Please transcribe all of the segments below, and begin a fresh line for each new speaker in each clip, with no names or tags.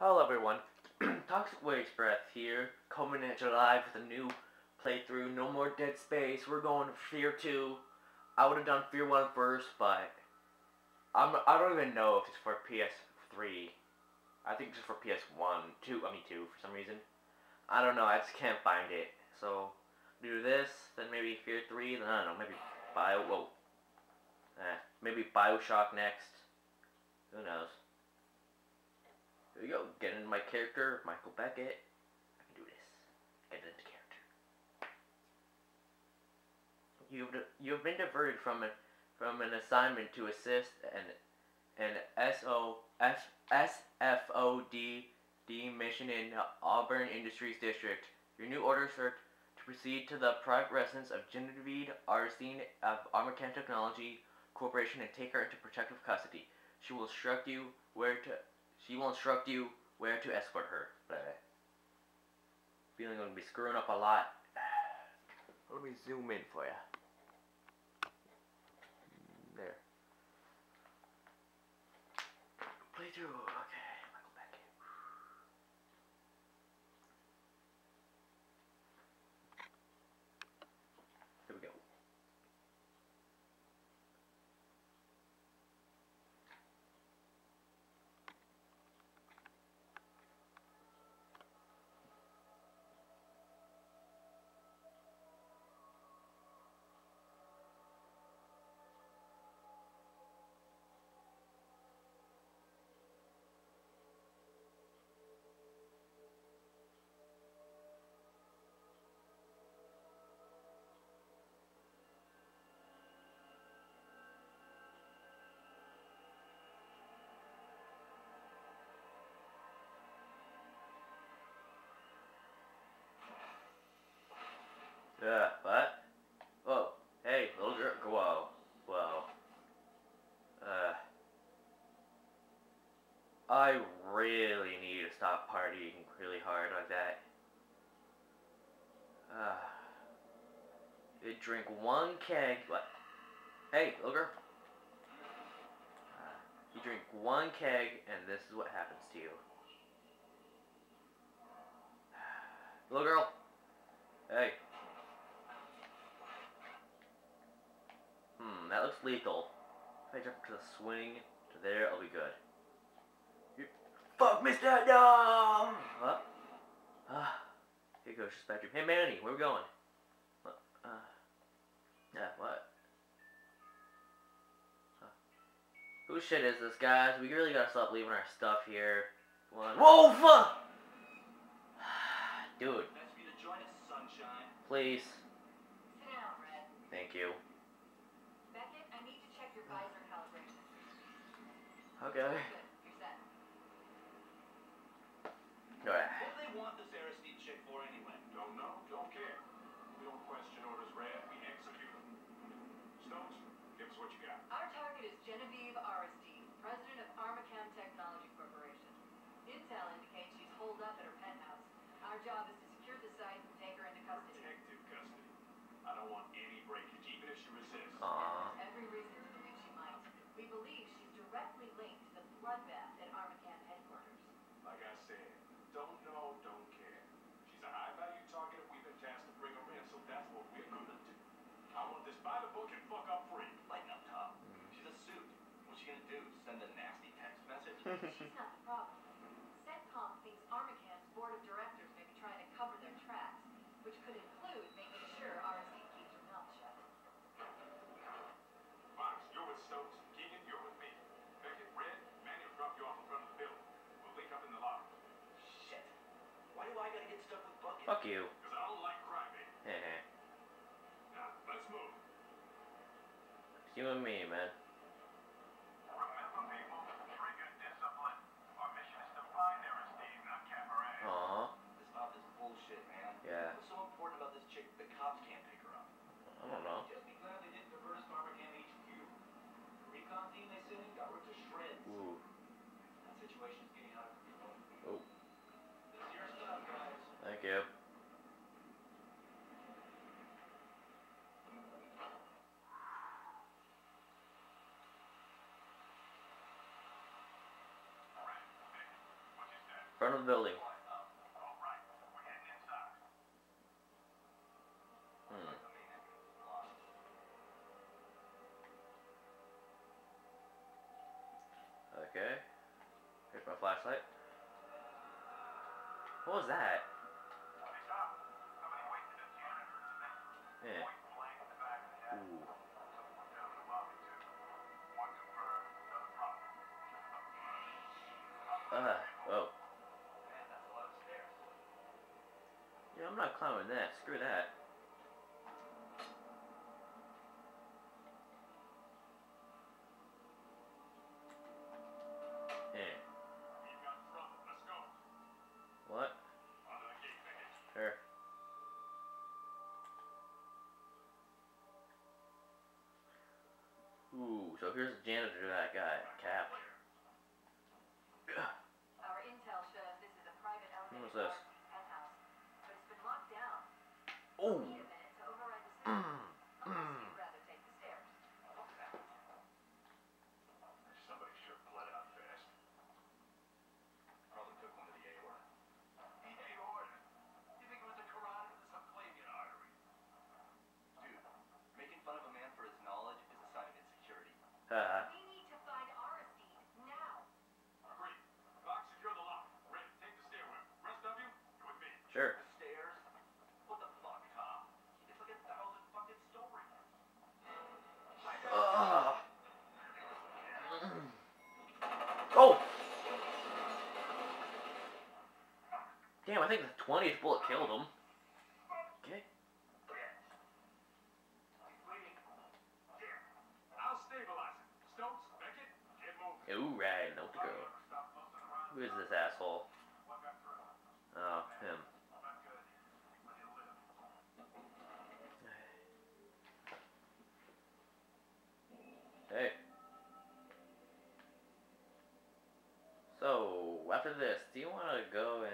Hello everyone, Toxic Waste Breath here, coming in live with a new playthrough, no more Dead Space, we're going to Fear 2. I would have done Fear 1 first, but I'm, I don't even know if it's for PS3. I think it's for PS1, 2, I mean 2 for some reason. I don't know, I just can't find it. So, do this, then maybe Fear 3, then I don't know, maybe Bio, whoa. Eh, maybe Bioshock next. Who knows? Here we go. Get into my character, Michael Beckett. I can do this. Get into character. You've you've been diverted from a, from an assignment to assist an an S O F S F O D D mission in Auburn Industries District. Your new orders are to proceed to the private residence of Genevieve Aristide of Armacham Technology Corporation and take her into protective custody. She will instruct you where to she will instruct you where to escort her. Blah. Feeling I'm gonna be screwing up a lot. Let me zoom in for you. There. Playthrough. I really need to stop partying really hard like that. Uh, you drink one keg, what? Hey, little girl. Uh, you drink one keg, and this is what happens to you. Little girl. Hey. Hmm, that looks lethal. If I jump to the swing to there, I'll be good. Fuck, Mr. Dumb! What? Ah, here goes this bedroom. Hey, Manny, where we going? What? Uh, yeah, what? Huh. Whose shit is this, guys? We really gotta stop leaving our stuff here. One. Whoa, fuck! Dude,
Nice of you to join us, sunshine.
please.
Sit down, Red.
Thank you.
Beckett, I need to check your visor calibration.
Okay.
Good. You're set.
Alright.
What do they want this Aristide chick for anyway?
Don't know, don't care. We don't question orders, Red. We execute them. Stokes, give us what you got.
Our target is Genevieve Aristide, president of Armacham Technology Corporation. Intel indicates she's holed up at her penthouse. Our job is to secure the site and take her into custody.
Protective custody. I don't want any breakage, even if she resists.
Aw.
There's every reason to believe she might. We believe she's directly linked to the bloodbath at Armacham headquarters.
Like I said, don't know, don't care. She's a high-value target and we've been tasked to bring her in, so that's what we're gonna do. I want this by the book and fuck up free.
Lighten up, Tom. She's a suit. What's she gonna do? Send a nasty text message?
She's not the problem. CENTCOM thinks Armacham's board of directors may be trying to cover their tracks, which could include making sure Aristide keeps her mouth shut.
Fox, you're with Stokes. Keegan, you're with me. Beckett, Red, Manny will drop you off in front of the building. We'll link up in the lobby.
Shit. Why do I gotta get stuck with Bucket?
Fuck you.
Because I don't like crybaby.
Heh
Now, eh? let's move.
It's you and me, man.
Remember, people, trigger discipline. Our mission is to find Aristide, uh-huh.
not
This stuff is bullshit, man.
Yeah.
What's so important about this chick the cops can't pick her up?
I don't know.
Just be glad they didn't divert us HQ. The recon team they sent in got ripped to shreds.
Ooh.
That situation's
front of the building. Hmm. Okay. Here's my flashlight. What was that? Yeah. Ooh. Uh, oh. I'm not climbing that. Screw that. Yeah. What? Sure. Ooh, so here's the janitor that guy, Cap. Oh. Damn, I think the 20th bullet killed him. Okay. Ooh, right, note the girl. Who is this asshole? Oh, him. Hey. So, after this, do you want to go and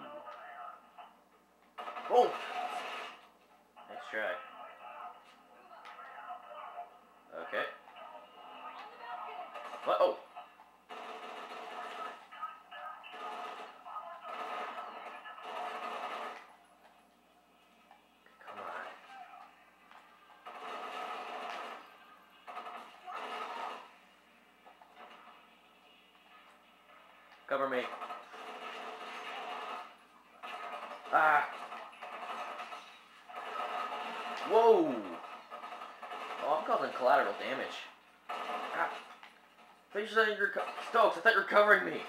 Ah. Whoa. Oh, I'm causing collateral damage. Ah. Thanks for saying you're Stokes, I thought you were covering me.